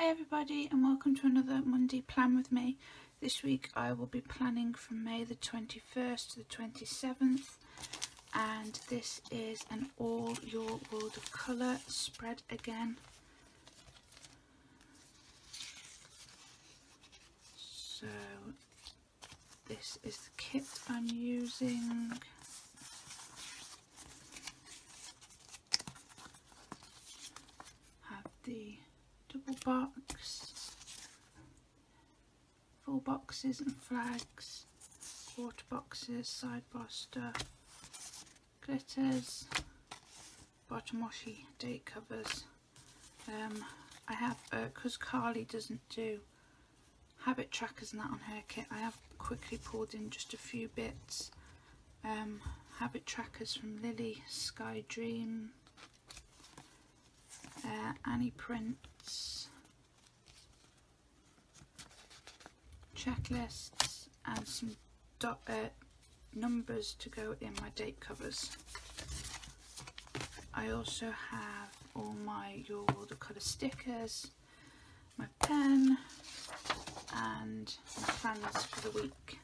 Hi everybody and welcome to another Monday plan with me. This week I will be planning from May the 21st to the 27th and this is an all your world of colour spread again. So this is the kit I'm using. Have the double box, full boxes and flags, water boxes, sidebar stuff, glitters, bottom washi date covers. Um, I have, because uh, Carly doesn't do habit trackers and that on her kit, I have quickly pulled in just a few bits. Um, habit trackers from Lily, Sky Dream, uh, Annie Prints, checklists and some dot, uh, numbers to go in my date covers. I also have all my Your World of Colour stickers, my pen and my plans for the week.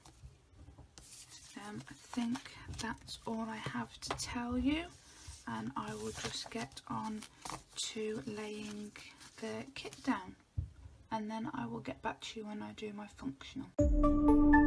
Um, I think that's all I have to tell you and I will just get on to laying the kit down and then I will get back to you when I do my functional.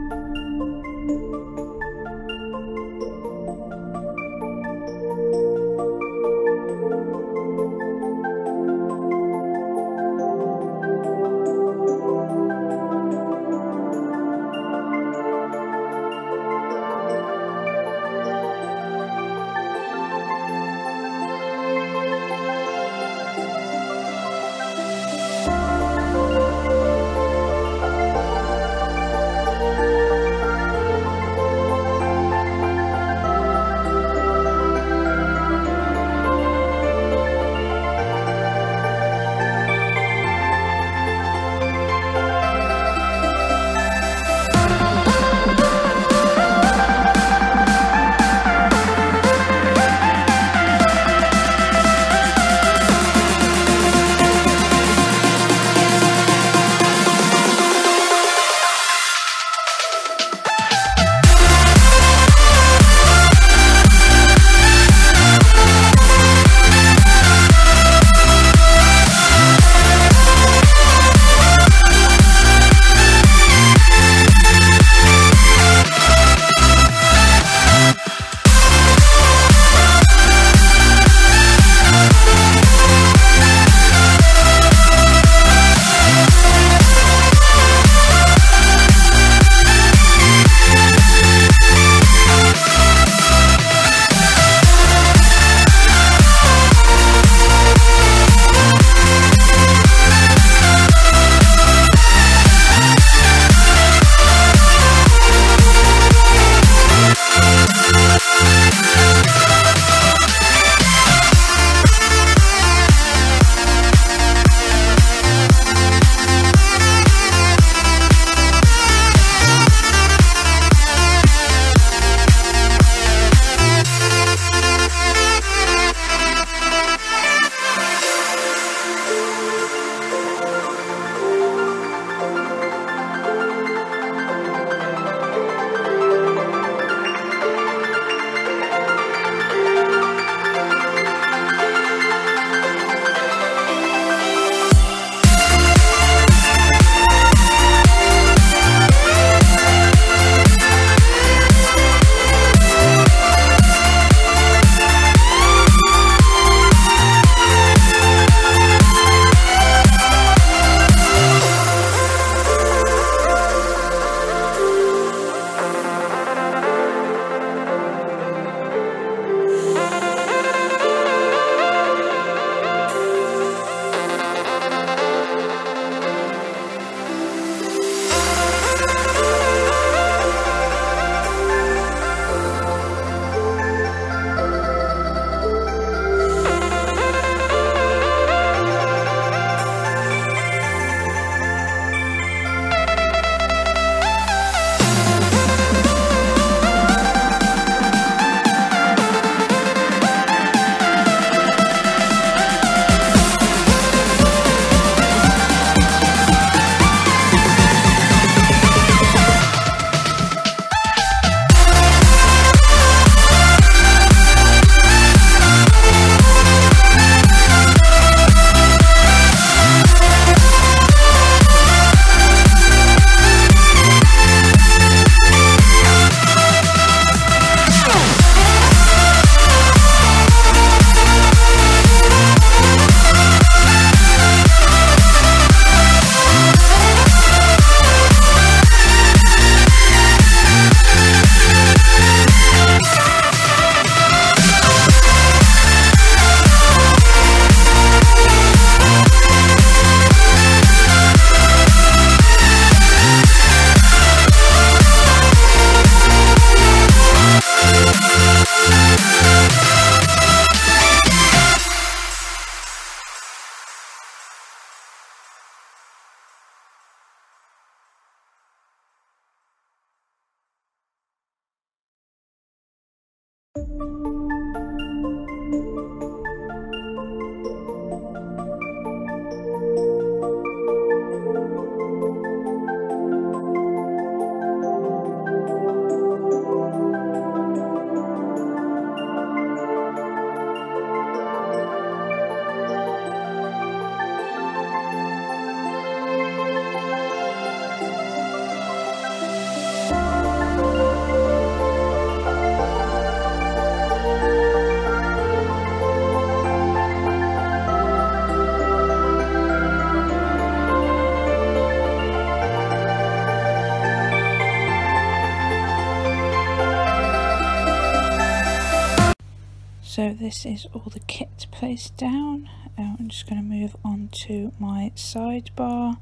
This is all the kit placed down. Uh, I'm just going to move on to my sidebar.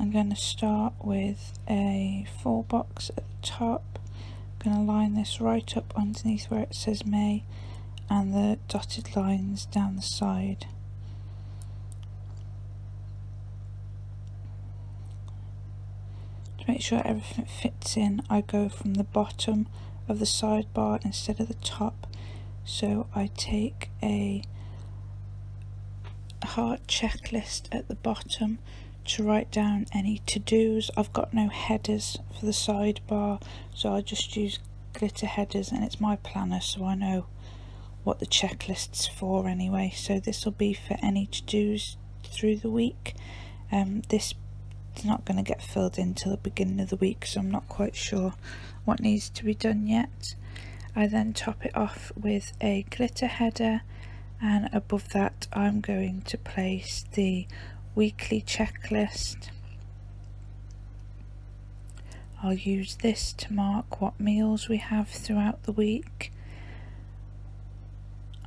I'm going to start with a full box at the top. I'm going to line this right up underneath where it says May and the dotted lines down the side. To make sure everything fits in I go from the bottom of the sidebar instead of the top so I take a heart checklist at the bottom to write down any to-dos. I've got no headers for the sidebar so I just use glitter headers and it's my planner so I know what the checklist's for anyway. So this will be for any to-dos through the week. Um, this is not going to get filled in till the beginning of the week so I'm not quite sure what needs to be done yet I then top it off with a glitter header and above that I'm going to place the weekly checklist. I'll use this to mark what meals we have throughout the week.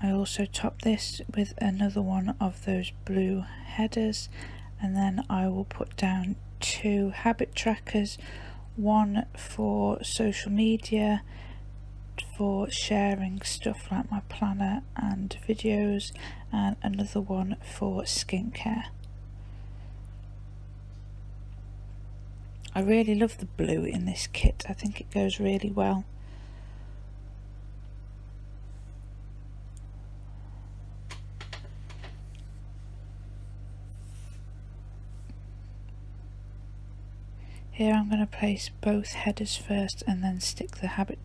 I also top this with another one of those blue headers and then I will put down two habit trackers one for social media for sharing stuff like my planner and videos and another one for skincare. I really love the blue in this kit, I think it goes really well. Here I'm going to place both headers first and then stick the habit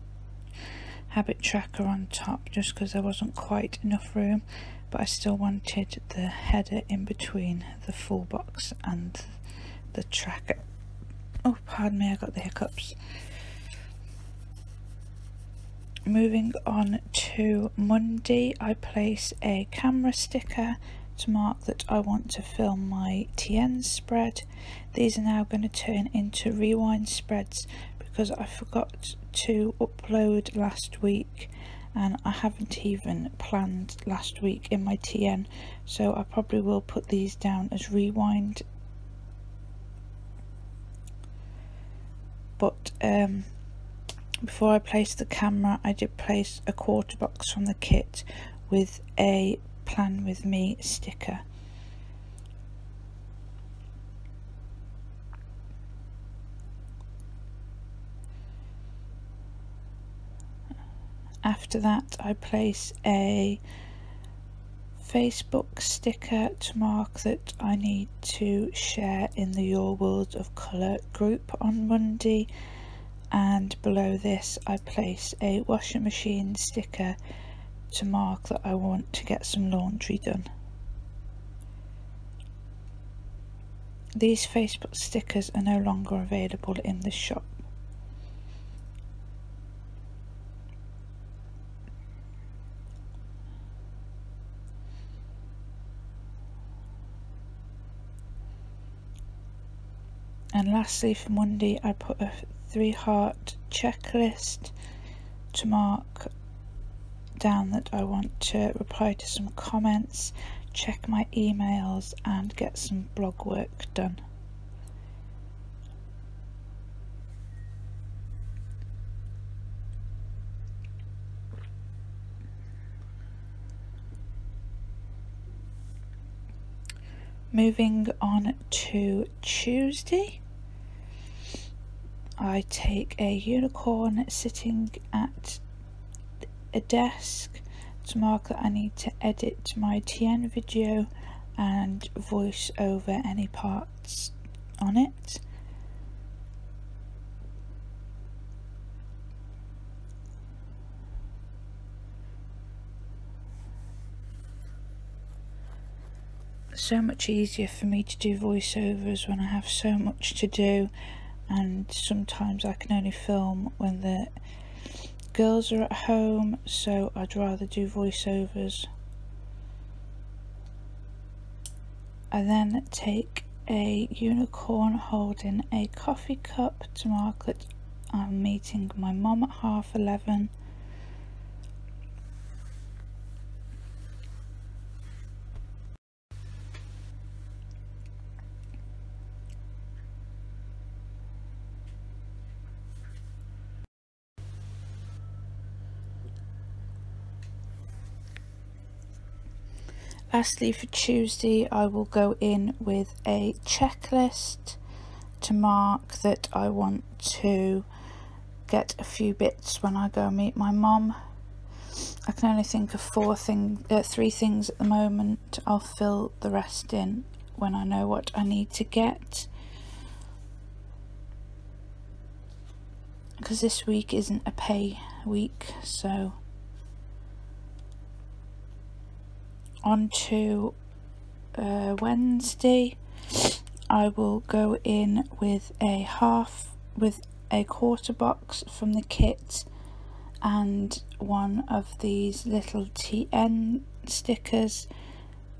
habit tracker on top just because there wasn't quite enough room but I still wanted the header in between the full box and the tracker. Oh pardon me I got the hiccups. Moving on to Monday I place a camera sticker to mark that I want to film my TN spread. These are now going to turn into rewind spreads because I forgot to upload last week and I haven't even planned last week in my TN so I probably will put these down as rewind. But um, before I placed the camera I did place a quarter box from the kit with a plan with me sticker after that I place a Facebook sticker to mark that I need to share in the Your World of Colour group on Monday and below this I place a washing machine sticker to mark that I want to get some laundry done. These Facebook stickers are no longer available in the shop. And lastly for Monday I put a three heart checklist to mark down that I want to reply to some comments, check my emails and get some blog work done. Moving on to Tuesday. I take a unicorn sitting at a desk to mark that I need to edit my TN video and voice over any parts on it. so much easier for me to do voiceovers when I have so much to do and sometimes I can only film when the girls are at home so I'd rather do voiceovers. I then take a unicorn holding a coffee cup to mark that I'm meeting my mum at half eleven Lastly for Tuesday I will go in with a checklist to mark that I want to get a few bits when I go meet my mom. I can only think of four things, uh, three things at the moment. I'll fill the rest in when I know what I need to get. Because this week isn't a pay week, so on to uh, Wednesday I will go in with a half with a quarter box from the kit and one of these little TN stickers.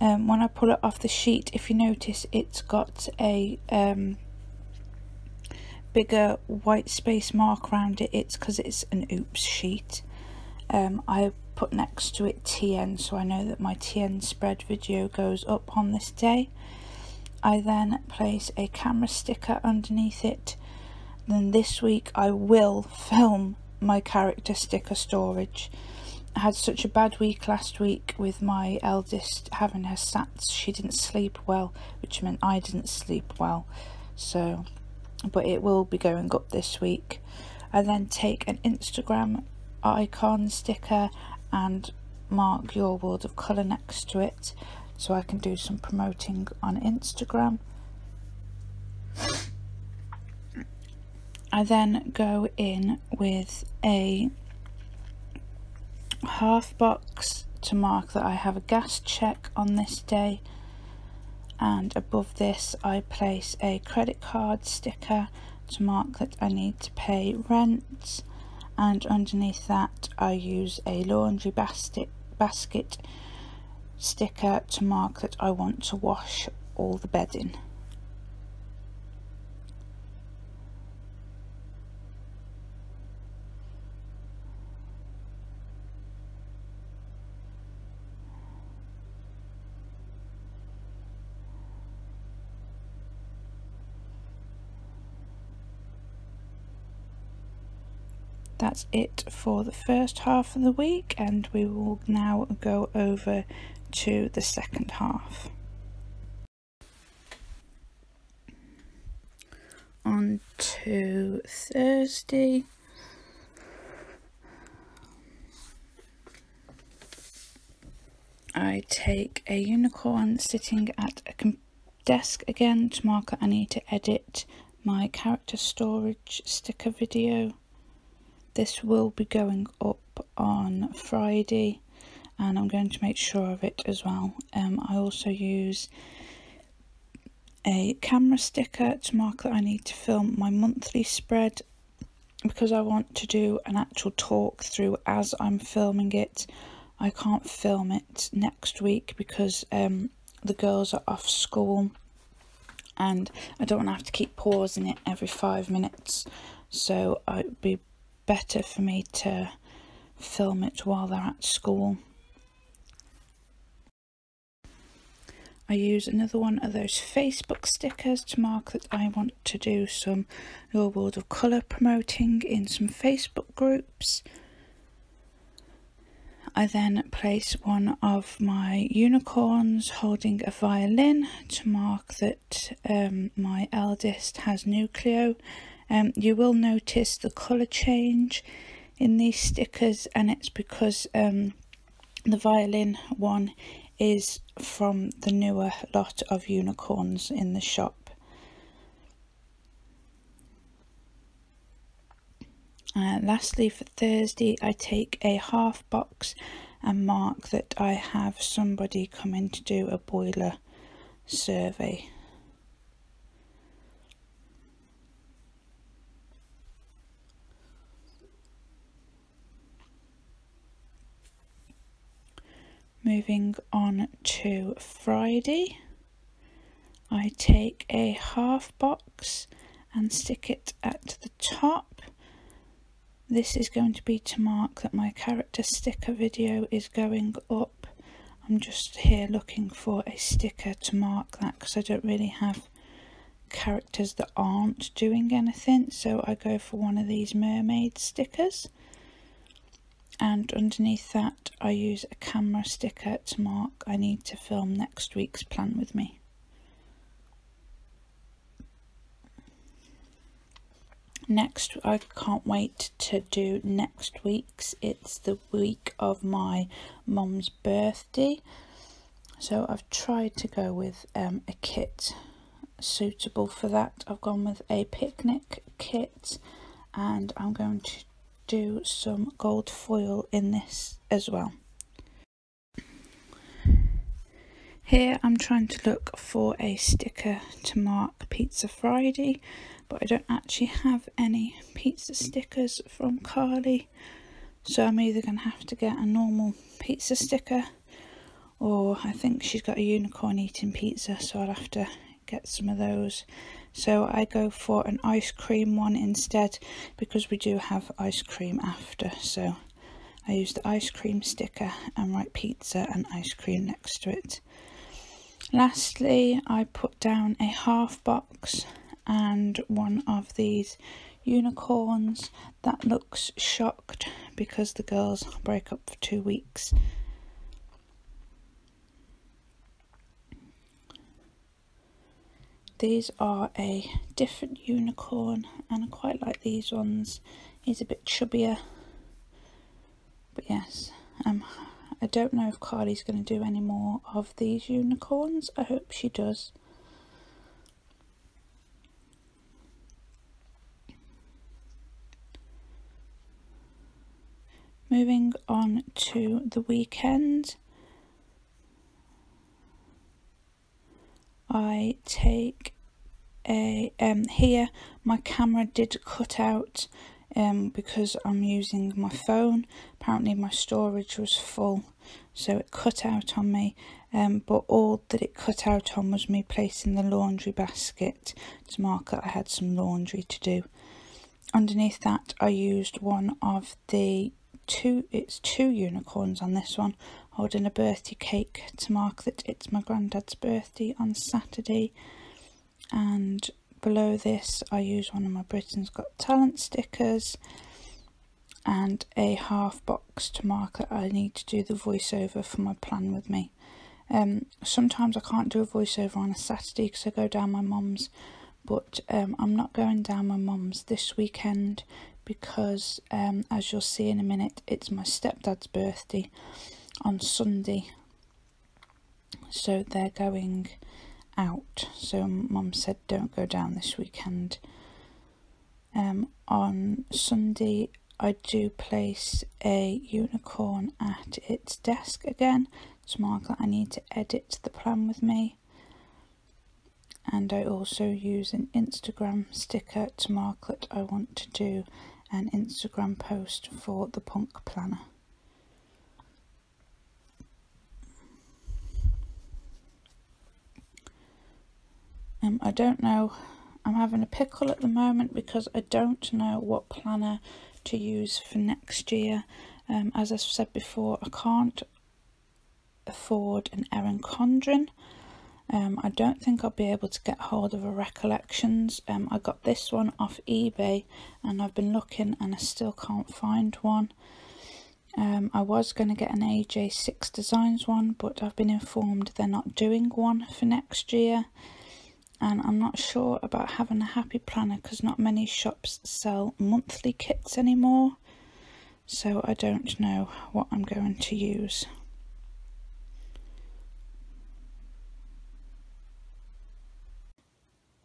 Um, when I pull it off the sheet if you notice it's got a um, bigger white space mark around it. It's because it's an oops sheet. Um, I put next to it TN so I know that my TN spread video goes up on this day I then place a camera sticker underneath it. Then this week I will film my character sticker storage. I had such a bad week last week with my eldest having her SATs. She didn't sleep well, which meant I didn't sleep well. So, but it will be going up this week. I then take an Instagram icon sticker and mark your world of colour next to it so I can do some promoting on Instagram. I then go in with a half box to mark that I have a gas check on this day and above this I place a credit card sticker to mark that I need to pay rent and underneath that I use a laundry basket basket sticker to mark that I want to wash all the bedding. That's it for the first half of the week and we will now go over to the second half. On to Thursday. I take a unicorn sitting at a desk again to mark that I need to edit my character storage sticker video. This will be going up on Friday and I'm going to make sure of it as well. Um, I also use a camera sticker to mark that I need to film my monthly spread because I want to do an actual talk through as I'm filming it. I can't film it next week because um, the girls are off school and I don't want to have to keep pausing it every five minutes so I'd be better for me to film it while they're at school. I use another one of those Facebook stickers to mark that I want to do some Your World of Colour promoting in some Facebook groups. I then place one of my unicorns holding a violin to mark that um, my eldest has Nucleo. Um, you will notice the colour change in these stickers and it's because um, the violin one is from the newer lot of unicorns in the shop. Uh, lastly for Thursday I take a half box and mark that I have somebody coming to do a boiler survey. Moving on to Friday, I take a half box and stick it at the top. This is going to be to mark that my character sticker video is going up. I'm just here looking for a sticker to mark that because I don't really have characters that aren't doing anything so I go for one of these mermaid stickers and underneath that I use a camera sticker to mark I need to film next week's plan with me. Next, I can't wait to do next week's. It's the week of my mum's birthday. So I've tried to go with um, a kit suitable for that. I've gone with a picnic kit and I'm going to do some gold foil in this as well. Here I'm trying to look for a sticker to mark Pizza Friday but I don't actually have any pizza stickers from Carly so I'm either going to have to get a normal pizza sticker or I think she's got a unicorn eating pizza so I'll have to get some of those so I go for an ice cream one instead because we do have ice cream after. So I use the ice cream sticker and write pizza and ice cream next to it. Lastly I put down a half box and one of these unicorns that looks shocked because the girls break up for two weeks These are a different unicorn and I quite like these ones. He's a bit chubbier. But yes, um, I don't know if Carly's going to do any more of these unicorns. I hope she does. Moving on to the weekend. I take a um here my camera did cut out um because I'm using my phone. Apparently my storage was full so it cut out on me. Um but all that it cut out on was me placing the laundry basket to mark that I had some laundry to do. Underneath that I used one of the two it's two unicorns on this one holding a birthday cake to mark that it's my granddad's birthday on Saturday and below this I use one of my Britain's Got Talent stickers and a half box to mark that I need to do the voiceover for my plan with me. Um, sometimes I can't do a voiceover on a Saturday because I go down my mum's but um, I'm not going down my mum's this weekend because um, as you'll see in a minute it's my stepdad's birthday on Sunday. So they're going out. So mum said don't go down this weekend. Um, on Sunday I do place a unicorn at its desk again. To mark that I need to edit the plan with me. And I also use an Instagram sticker to mark that I want to do an Instagram post for the punk planner Um, I don't know, I'm having a pickle at the moment because I don't know what planner to use for next year. Um, as I've said before, I can't afford an Erin Condren. Um, I don't think I'll be able to get hold of a Recollections. Um, I got this one off eBay and I've been looking and I still can't find one. Um, I was going to get an AJ6 Designs one but I've been informed they're not doing one for next year and I'm not sure about having a happy planner because not many shops sell monthly kits anymore so I don't know what I'm going to use.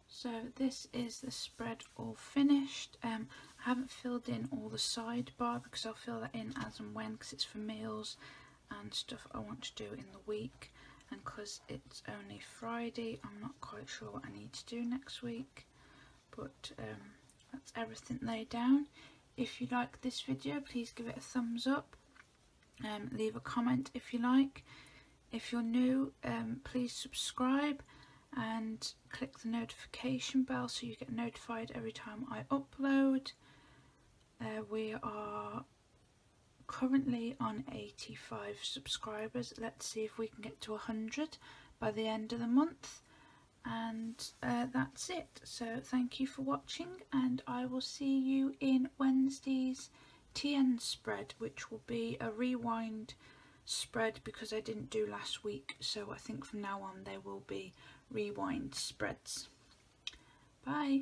So this is the spread all finished. Um, I haven't filled in all the sidebar because I'll fill that in as and when because it's for meals and stuff I want to do in the week and because it's only Friday I'm not quite sure what I need to do next week. But um, that's everything laid down. If you like this video please give it a thumbs up. Um, leave a comment if you like. If you're new um, please subscribe and click the notification bell so you get notified every time I upload. Uh, we are currently on 85 subscribers let's see if we can get to 100 by the end of the month and uh, that's it so thank you for watching and I will see you in Wednesday's TN spread which will be a rewind spread because I didn't do last week so I think from now on there will be rewind spreads. Bye!